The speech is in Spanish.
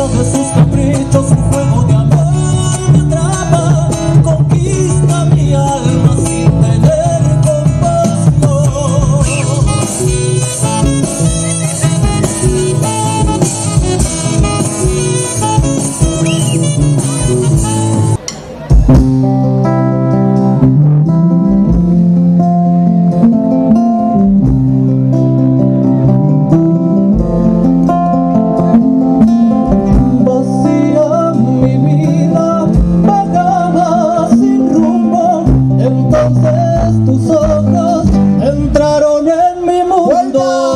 todos sus caprichos, su juego de amor me atrapa, conquista mi alma sin tener compasión. En mi